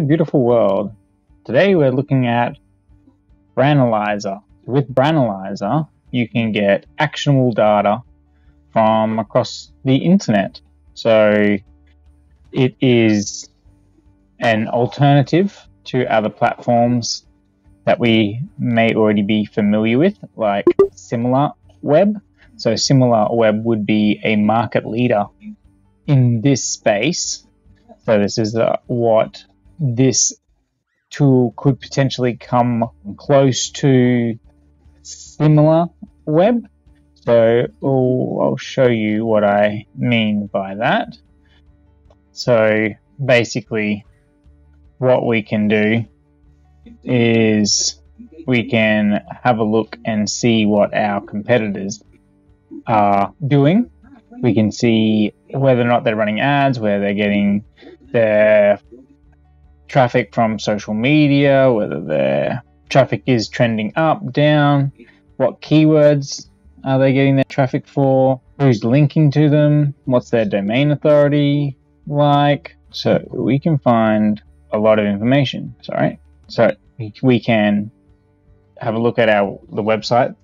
Beautiful world. Today we're looking at Branalyzer. With Branalyzer, you can get actionable data from across the internet. So it is an alternative to other platforms that we may already be familiar with, like Similar Web. So Similarweb would be a market leader in this space. So this is what this tool could potentially come close to similar web. So I'll show you what I mean by that. So basically, what we can do is we can have a look and see what our competitors are doing. We can see whether or not they're running ads, where they're getting their traffic from social media, whether their traffic is trending up, down, what keywords are they getting their traffic for, who's linking to them, what's their domain authority like. So we can find a lot of information. Sorry. So we can have a look at our the website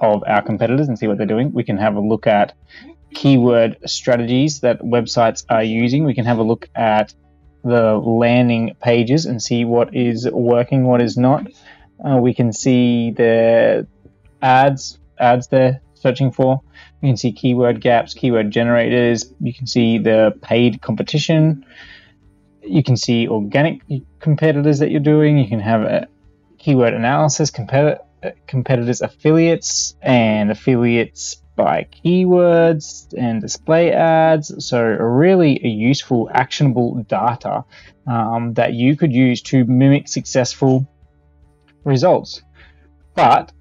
of our competitors and see what they're doing. We can have a look at keyword strategies that websites are using. We can have a look at the landing pages and see what is working, what is not. Uh, we can see the ads, ads they're searching for. You can see keyword gaps, keyword generators. You can see the paid competition. You can see organic competitors that you're doing. You can have a keyword analysis, competitor, competitors, affiliates, and affiliates by keywords and display ads. So, really a useful, actionable data um, that you could use to mimic successful results. But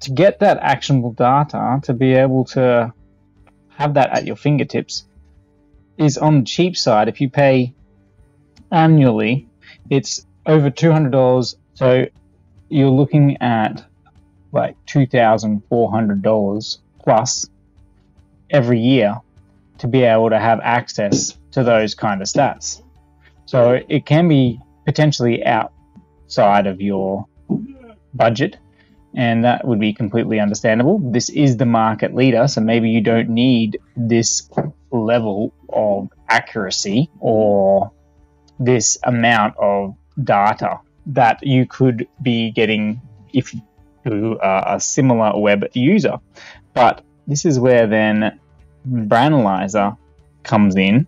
to get that actionable data, to be able to have that at your fingertips, is on the cheap side. If you pay annually, it's over $200. So, you're looking at like $2,400 plus every year to be able to have access to those kind of stats. So it can be potentially outside of your budget, and that would be completely understandable. This is the market leader, so maybe you don't need this level of accuracy or this amount of data that you could be getting if you are a Similarweb user. But this is where then Branalyzer comes in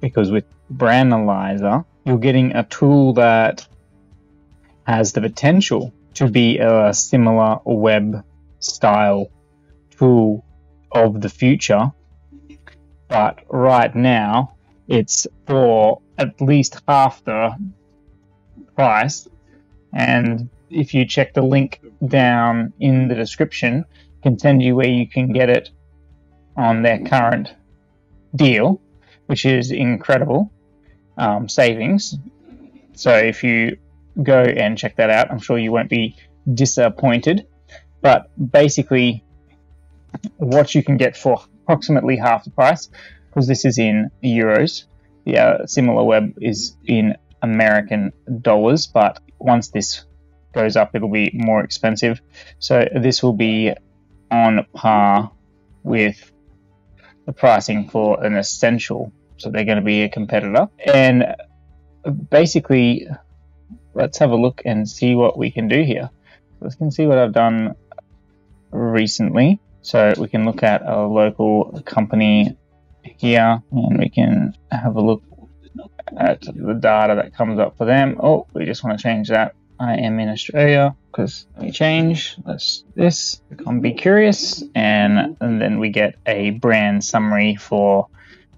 because with Branalyzer, you're getting a tool that has the potential to be a Similarweb style tool of the future. But right now, it's for at least half the price. And if you check the link down in the description, can send you where you can get it on their current deal, which is incredible um, savings. So if you go and check that out, I'm sure you won't be disappointed. But basically, what you can get for approximately half the price, because this is in euros. The uh, Similarweb is in American dollars, but once this goes up, it'll be more expensive. So this will be on par with the pricing for an essential. So they're going to be a competitor. And basically, let's have a look and see what we can do here. Let's can see what I've done recently. So we can look at a local company here and we can have a look at the data that comes up for them. Oh, we just want to change that I am in Australia because let me change. This, this become be curious and, and then we get a brand summary for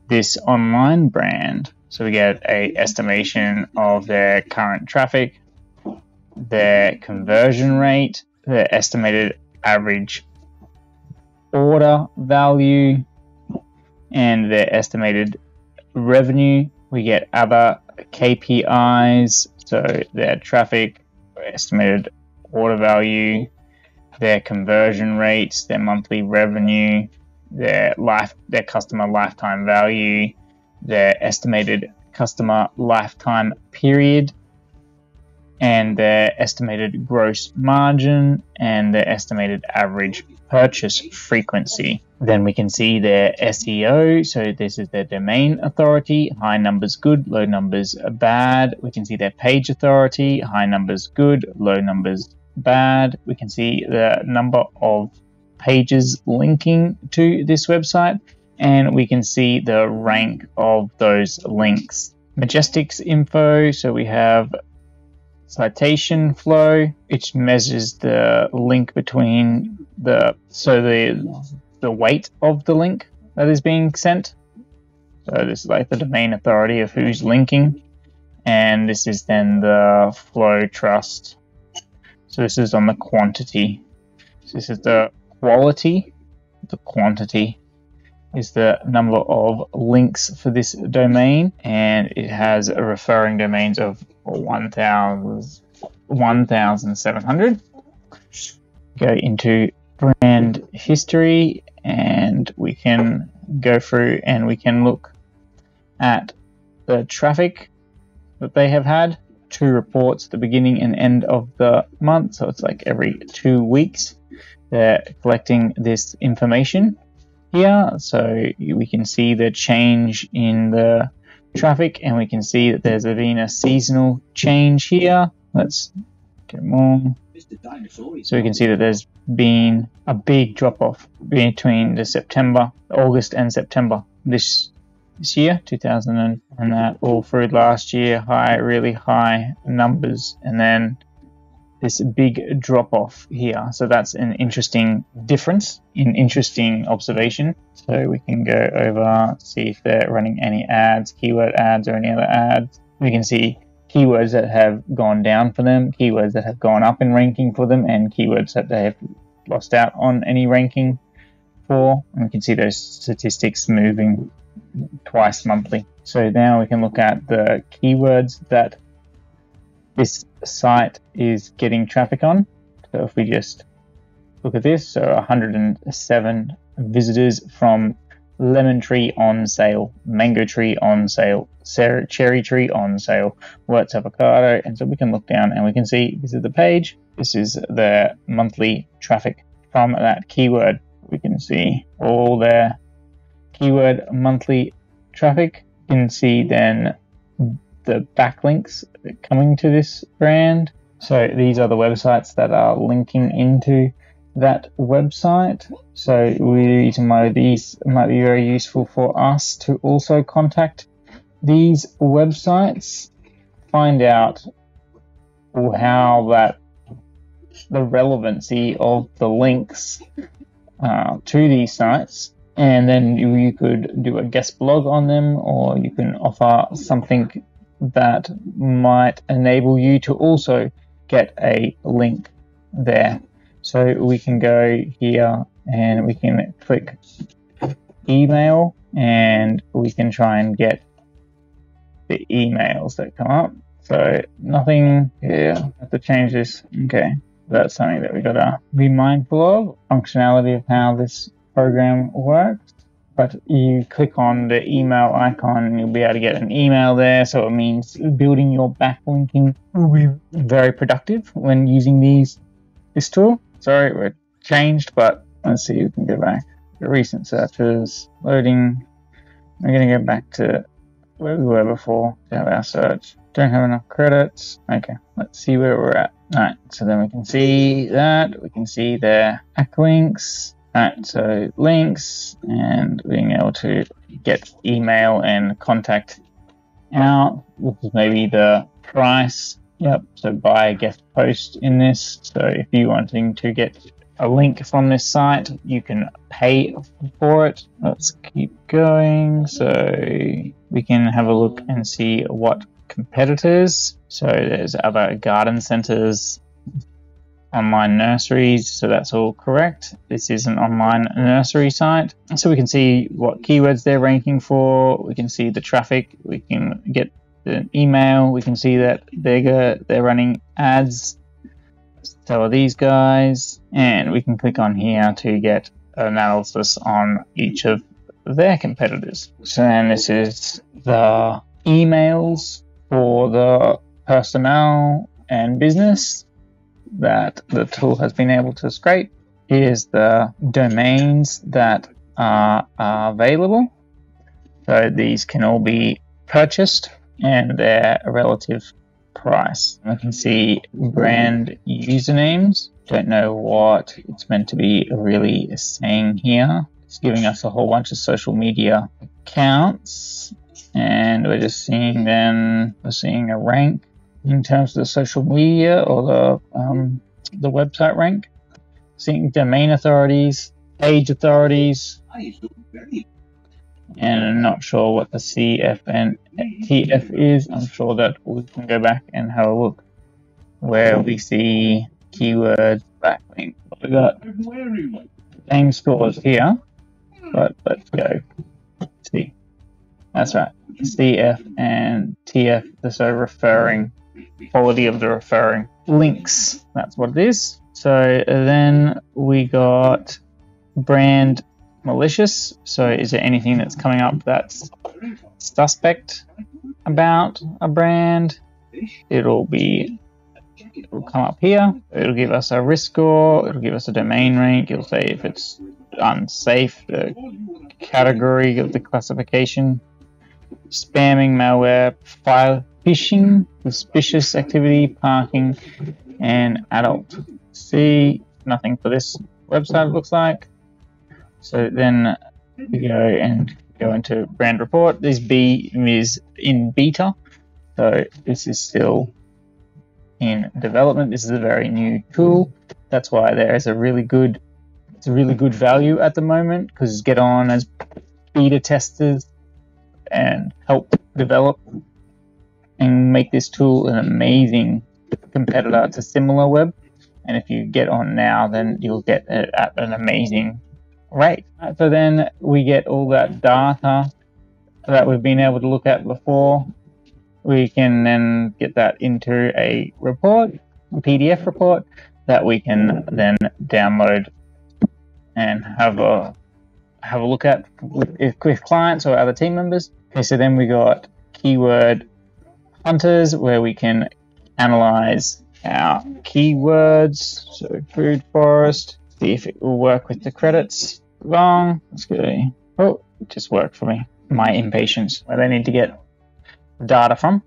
this online brand. So we get a estimation of their current traffic their conversion rate their estimated average order value and their estimated revenue. We get other KPIs so their traffic estimated order value, their conversion rates, their monthly revenue, their life, their customer lifetime value, their estimated customer lifetime period and their estimated gross margin and their estimated average purchase frequency. Then we can see their SEO. So this is their domain authority. High numbers good, low numbers bad. We can see their page authority. High numbers good, low numbers bad. We can see the number of pages linking to this website and we can see the rank of those links. Majestics info, so we have citation flow, which measures the link between the so the the weight of the link that is being sent. So this is like the domain authority of who's linking, and this is then the flow trust. So this is on the quantity. So this is the quality, the quantity is the number of links for this domain, and it has a referring domains of 1,700. Go into brand history, and we can go through and we can look at the traffic that they have had. Two reports at the beginning and end of the month, so it's like every two weeks they're collecting this information here. So we can see the change in the traffic and we can see that there's been a seasonal change here. Let's get more. So we can see that there's been a big drop off between the September, August and September this this year, 2000 and, and that all through last year, high, really high numbers, and then this big drop off here. So that's an interesting difference, an interesting observation. So we can go over, see if they're running any ads, keyword ads, or any other ads. We can see keywords that have gone down for them, keywords that have gone up in ranking for them, and keywords that they have lost out on any ranking for. And we can see those statistics moving twice monthly. So now we can look at the keywords that this site is getting traffic on. So if we just look at this, so 107 visitors from lemon tree on sale, mango tree on sale, cherry tree on sale, Wurtz avocado, and so we can look down and we can see this is the page. This is the monthly traffic from that keyword. We can see all their keyword monthly traffic. You can see then the backlinks coming to this brand. So these are the websites that are linking into that website. So we might these might be very useful for us to also contact these websites, find out how that the relevancy of the links uh, to these sites and then you could do a guest blog on them or you can offer something that might enable you to also get a link there. So we can go here and we can click email and we can try and get the emails that come up. So nothing here. Have to change this. Okay. That's something that we gotta be mindful of. Functionality of how this program works you click on the email icon and you'll be able to get an email there. So it means building your backlinking will be very productive when using these this tool. Sorry, we're changed, but let's see, if we can go back. The recent searches, loading. We're going to go back to where we were before to have our search. Don't have enough credits. Okay, let's see where we're at. Alright, so then we can see that. We can see their backlinks Right, so links and being able to get email and contact out. This is maybe the price. Yep, so buy a guest post in this. So if you wanting to get a link from this site, you can pay for it. Let's keep going. So we can have a look and see what competitors. So there's other garden centers online nurseries, so that's all correct. This is an online nursery site. So we can see what keywords they're ranking for, we can see the traffic, we can get the email, we can see that they're, they're running ads. So are these guys, and we can click on here to get analysis on each of their competitors. So then this is the emails for the personnel and business that the tool has been able to scrape. is the domains that are, are available. So these can all be purchased and their relative price. I can see brand usernames. Don't know what it's meant to be really saying here. It's giving us a whole bunch of social media accounts, and we're just seeing then we're seeing a rank in terms of the social media or the um, the website rank. Seeing domain authorities, page authorities, and I'm not sure what the CF and TF is. I'm sure that we can go back and have a look where we see keywords backlink. We got same scores here, but let's go see. That's right, CF and TF. So referring quality of the referring links. That's what it is. So then we got brand malicious. So is there anything that's coming up that's suspect about a brand? It'll be it'll come up here. It'll give us a risk score. It'll give us a domain rank. It'll say if it's unsafe, the category of the classification, spamming, malware, file phishing, suspicious activity, parking, and adult. See nothing for this website looks like. So then we go and go into brand report. This B is in beta, so this is still in development. This is a very new tool. That's why there is a really good, it's a really good value at the moment because get on as beta testers and help develop and make this tool an amazing competitor to SimilarWeb. And if you get on now, then you'll get it at an amazing rate. So then we get all that data that we've been able to look at before. We can then get that into a report, a PDF report that we can then download and have a have a look at with, with clients or other team members. Okay, so then we got keyword hunters where we can analyze our keywords. So food forest, see if it will work with the credits. Wrong. Let's go. Oh, it just worked for me. My impatience. Where they need to get data from.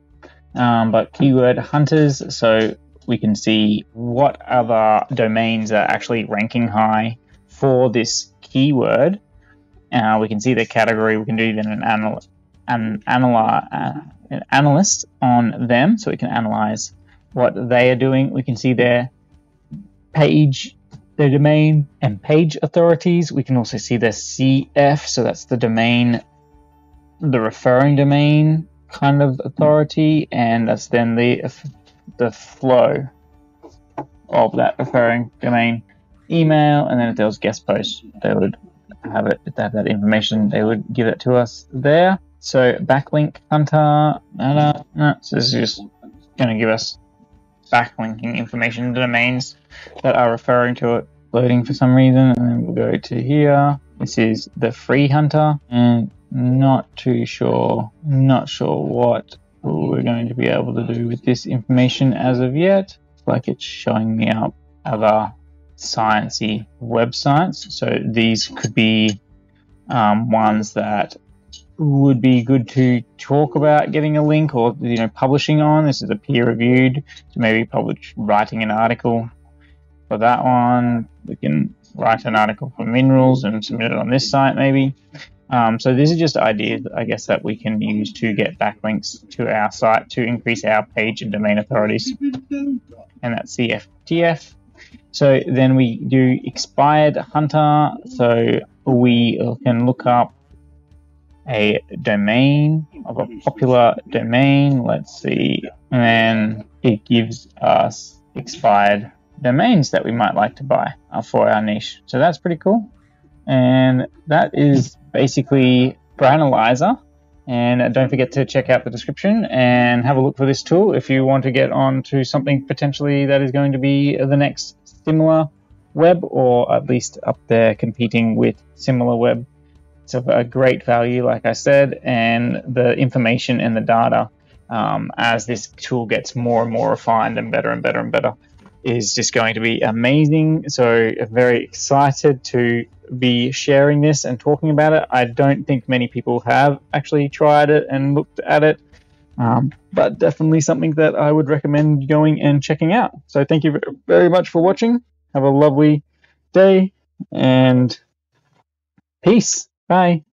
Um, but keyword hunters, so we can see what other domains are actually ranking high for this keyword. Uh, we can see the category. We can do even an, anal- an, analy- uh, an analyst on them, so we can analyze what they are doing. We can see their page their domain and page authorities. We can also see their CF, so that's the domain, the referring domain kind of authority, and that's then the the flow of that referring domain email. And then if there was guest posts, they would have it. If they have that information, they would give it to us there. So backlink hunter, so this is just going to give us backlinking information to domains that are referring to it loading for some reason and then we'll go to here. This is the free hunter and not too sure not sure what we're going to be able to do with this information as of yet. Like it's showing me up other sciencey websites. So these could be um, ones that would be good to talk about getting a link or you know publishing on. This is a peer reviewed, so maybe publish writing an article for that one. We can write an article for minerals and submit it on this site maybe. Um, so these are just ideas, I guess, that we can use to get backlinks to our site to increase our page and domain authorities. And that's CFTF. So then we do expired hunter. So we can look up a domain of a popular domain. Let's see. And then it gives us expired domains that we might like to buy uh, for our niche. So that's pretty cool. And that is basically Branalyzer. And don't forget to check out the description and have a look for this tool if you want to get on to something potentially that is going to be the next similar web or at least up there competing with SimilarWeb It's of a great value, like I said, and the information and the data um, as this tool gets more and more refined and better and better and better is just going to be amazing. So, very excited to be sharing this and talking about it. I don't think many people have actually tried it and looked at it, um, but definitely something that I would recommend going and checking out. So, thank you very much for watching. Have a lovely day and peace. Bye.